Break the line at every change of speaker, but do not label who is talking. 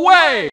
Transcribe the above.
Away.